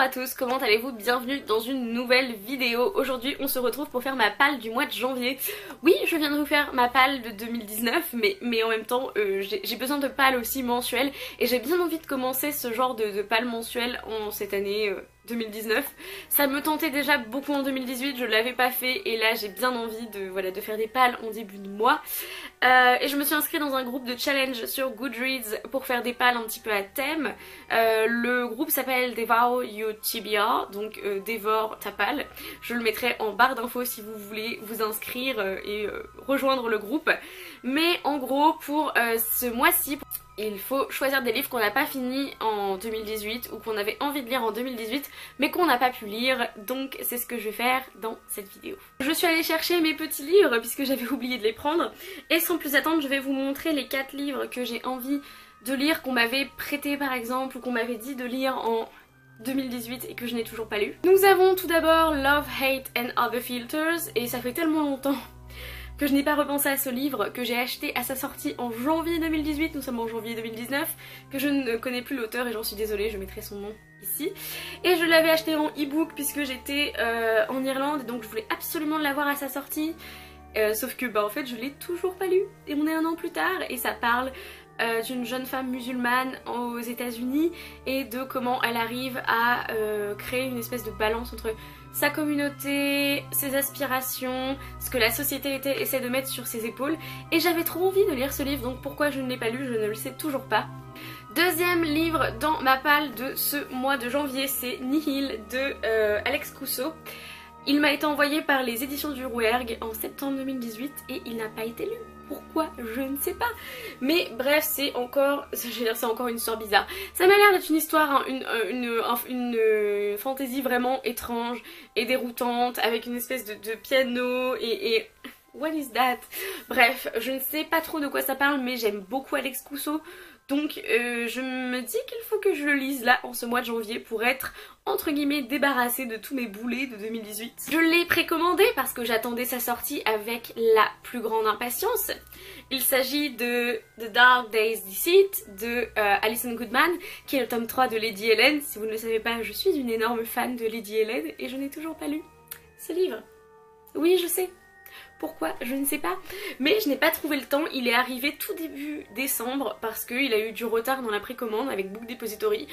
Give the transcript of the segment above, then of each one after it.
Bonjour à tous, comment allez-vous? Bienvenue dans une nouvelle vidéo. Aujourd'hui on se retrouve pour faire ma palle du mois de janvier. Oui, je viens de vous faire ma palle de 2019, mais, mais en même temps euh, j'ai besoin de pales aussi mensuelles et j'ai bien envie de commencer ce genre de, de pales mensuelles en cette année euh, 2019. Ça me tentait déjà beaucoup en 2018, je l'avais pas fait et là j'ai bien envie de, voilà, de faire des pales en début de mois. Euh, et je me suis inscrite dans un groupe de challenge sur Goodreads pour faire des pales un petit peu à thème. Euh, le groupe s'appelle Devour Your Tibia, donc euh, dévore ta pale. Je le mettrai en barre d'infos si vous voulez vous inscrire et rejoindre le groupe. Mais en gros pour ce mois-ci, il faut choisir des livres qu'on n'a pas fini en 2018 ou qu'on avait envie de lire en 2018 mais qu'on n'a pas pu lire donc c'est ce que je vais faire dans cette vidéo. Je suis allée chercher mes petits livres puisque j'avais oublié de les prendre et sans plus attendre je vais vous montrer les 4 livres que j'ai envie de lire qu'on m'avait prêté par exemple ou qu'on m'avait dit de lire en 2018 et que je n'ai toujours pas lu. Nous avons tout d'abord Love, Hate and Other Filters et ça fait tellement longtemps que je n'ai pas repensé à ce livre, que j'ai acheté à sa sortie en janvier 2018, nous sommes en janvier 2019, que je ne connais plus l'auteur et j'en suis désolée, je mettrai son nom ici. Et je l'avais acheté en e-book puisque j'étais euh, en Irlande, donc je voulais absolument l'avoir à sa sortie. Euh, sauf que bah en fait je l'ai toujours pas lu et on est un an plus tard et ça parle euh, d'une jeune femme musulmane aux états unis et de comment elle arrive à créer une espèce de balance entre sa communauté, ses aspirations, ce que la société essaie de mettre sur ses épaules. Et j'avais trop envie de lire ce livre, donc pourquoi je ne l'ai pas lu, je ne le sais toujours pas. Deuxième livre dans ma palle de ce mois de janvier, c'est Nihil de euh, Alex Cousseau. Il m'a été envoyé par les éditions du Rouergue en septembre 2018 et il n'a pas été lu. Pourquoi Je ne sais pas. Mais bref, c'est encore, c'est encore une histoire bizarre. Ça m'a l'air d'être une histoire, hein, une, euh, une, une, euh, fantaisie vraiment étrange et déroutante avec une espèce de, piano et... What is that? Bref, je ne sais pas trop de quoi ça parle, mais j'aime beaucoup Alex Cousseau. Donc euh, je me dis qu'il faut que je le lise là en ce mois de janvier pour être entre guillemets débarrassée de tous mes boulets de 2018. Je l'ai précommandé parce que j'attendais sa sortie avec la plus grande impatience. Il s'agit de The Dark Days Deceit de euh, Alison Goodman qui est le tome 3 de Lady Helen. Si vous ne le savez pas, je suis une énorme fan de Lady Helen et je n'ai toujours pas lu ce livre. Oui, je sais, pourquoi Je ne sais pas. Mais je n'ai pas trouvé le temps. Il est arrivé tout début décembre parce qu'il a eu du retard dans la précommande avec Book Depository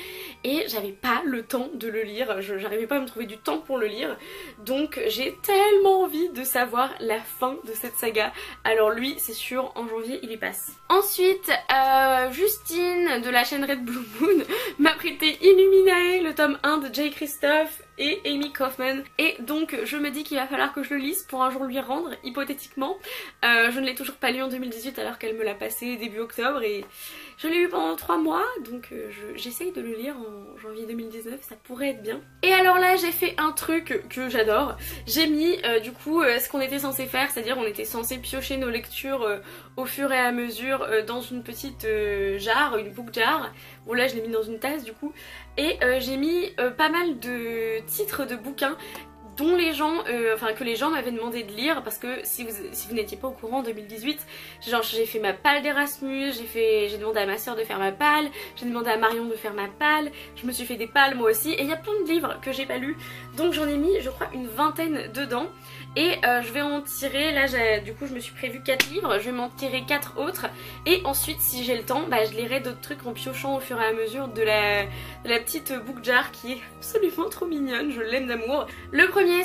et j'avais pas le temps de le lire. J'arrivais pas à me trouver du temps pour le lire. Donc j'ai tellement envie de savoir la fin de cette saga. Alors lui, c'est sûr, en janvier, il y passe. Ensuite, euh, Justine de la chaîne Red Blue Moon m'a prêté Illuminae, le tome 1 de Jay Christophe et Amy Kaufman. Et donc je me dis qu'il va falloir que je le lise pour un jour lui rendre, hypothétiquement. Euh, je ne l'ai toujours pas lu en 2018 alors qu'elle me l'a passé début octobre et je l'ai lu pendant 3 mois, donc euh, j'essaye de le lire en janvier 2019, ça pourrait être bien. Et alors là j'ai fait un truc que j'adore, j'ai mis euh, du coup ce qu'on était censé faire, c'est-à-dire on était censé piocher nos lectures au fur et à mesure dans une petite jarre, une book jar. Bon là je l'ai mis dans une tasse du coup. Et j'ai mis pas mal de titres de bouquins dont les gens, euh, enfin que les gens m'avaient demandé de lire parce que si vous, si vous n'étiez pas au courant en 2018, genre j'ai fait ma palle d'Erasmus, j'ai fait, j'ai demandé à ma soeur de faire ma palle, j'ai demandé à Marion de faire ma palle, je me suis fait des pales moi aussi et il y a plein de livres que j'ai pas lus donc j'en ai mis je crois une vingtaine dedans et euh, je vais en tirer, là du coup je me suis prévu 4 livres, je vais m'en tirer 4 autres et ensuite si j'ai le temps bah, je lirai d'autres trucs en piochant au fur et à mesure de la, la petite book jar qui est absolument trop mignonne, je l'aime d'amour.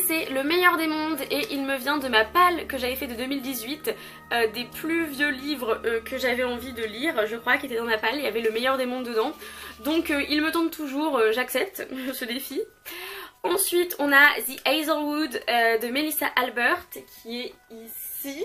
C'est Le meilleur des mondes et il me vient de ma palle que j'avais fait de 2018 euh, des plus vieux livres euh, que j'avais envie de lire. Je crois qui étaient dans ma palle, il y avait Le meilleur des mondes dedans. Donc euh, il me tente toujours, j'accepte ce défi. Ensuite on a The Hazelwood de Melissa Albert qui est ici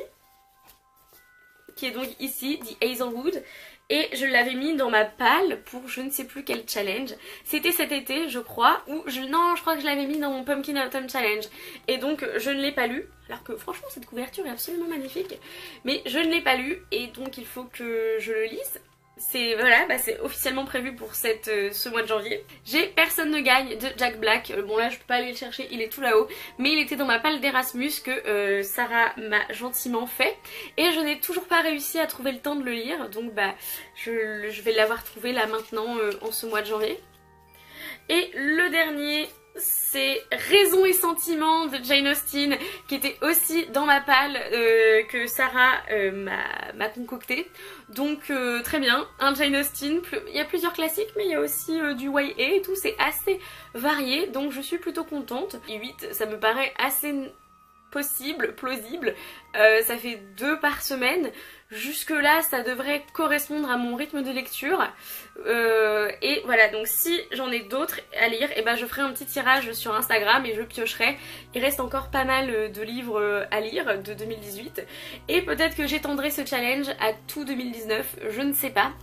qui est donc ici, The Hazelwood et je l'avais mis dans ma palle pour je ne sais plus quel challenge. C'était cet été je crois ou je non je crois que je l'avais mis dans mon Pumpkin Autumn Challenge et donc je ne l'ai pas lu alors que franchement cette couverture est absolument magnifique mais je ne l'ai pas lu et donc il faut que je le lise c'est voilà, bah c'est officiellement prévu pour euh, ce mois de janvier. J'ai Personne ne gagne de Jack Black. Euh, bon là je peux pas aller le chercher, il est tout là-haut. Mais il était dans ma palle d'Erasmus que euh, Sarah m'a gentiment fait. Et je n'ai toujours pas réussi à trouver le temps de le lire. Donc bah je vais l'avoir trouvé là maintenant en ce mois de janvier. Et le dernier, c'est Raison et Sentiment de Jane Austen qui était aussi dans ma palle euh, que Sarah euh, m'a concocté. Donc euh, très bien, un Jane Austen, il y a plusieurs classiques mais il y a aussi du YA et tout, c'est assez varié donc je suis plutôt contente. Et 8 ça me paraît assez possible, plausible, ça fait deux par semaine. Jusque là ça devrait correspondre à mon rythme de lecture euh, et voilà donc si j'en ai d'autres à lire et eh ben je ferai un petit tirage sur Instagram et je piocherai. Il reste encore pas mal euh, de livres euh, à lire de 2018 et peut-être que j'étendrai ce challenge à tout 2019, je ne sais pas.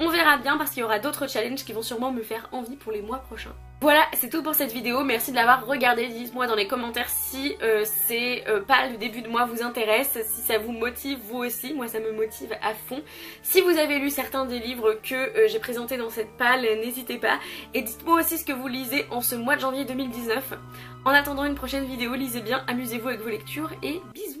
On verra bien parce qu'il y aura d'autres challenges qui vont sûrement me faire envie pour les mois prochains. Voilà, c'est tout pour cette vidéo. Merci de l'avoir regardée. Dites-moi dans les commentaires si euh, c'est euh, pas le début de mois vous intéresse, si ça vous motive vous aussi. Moi, ça me motive à fond. Si vous avez lu certains des livres que euh, j'ai présentés dans cette palle, n'hésitez pas. Et dites-moi aussi ce que vous lisez en ce mois de janvier 2019. En attendant une prochaine vidéo, lisez bien, amusez-vous avec vos lectures et bisous